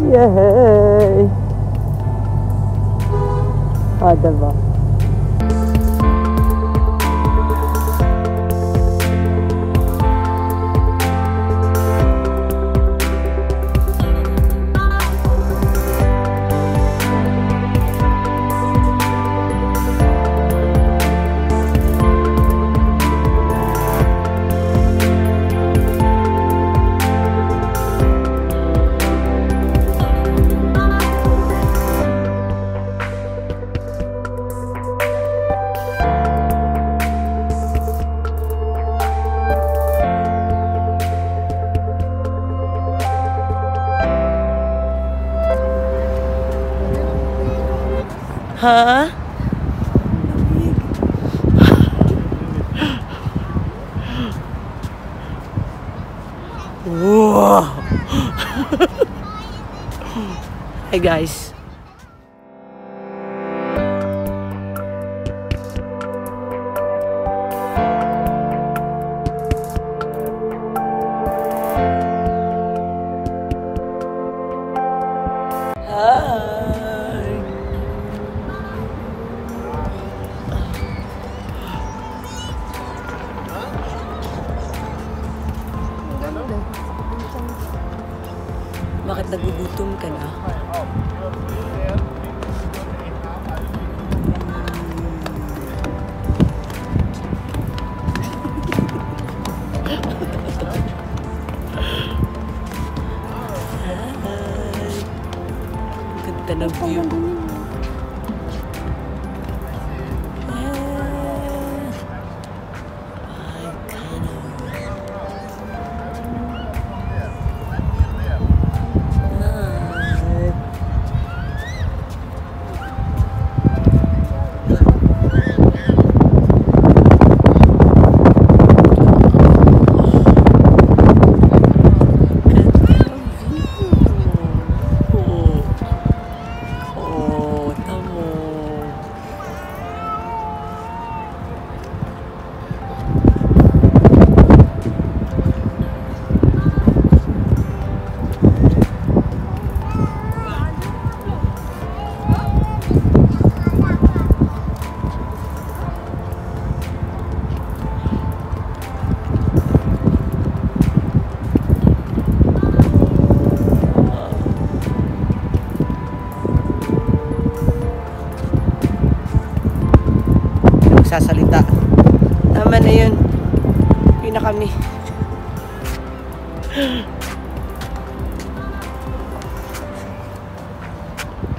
Yay! Hadi bakalım. Huh? Whoa! Hi guys. Bakit nagugutom ka na? Ganda ng view. Nagsasalita. Tama na yun. Uwi na kami.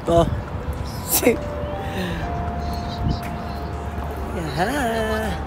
Oh. Si. Yeah.